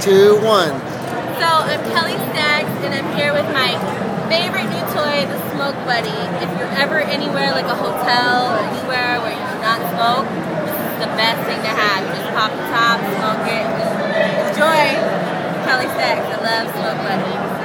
two, one. So I'm Kelly Staggs, and I'm here with my favorite new toy, the Smoke Buddy. If you're ever anywhere, like a hotel, anywhere where you do not smoke, this is the best thing to have. Just pop the top, smoke it, enjoy. Kelly Staggs, I love Smoke Buddy.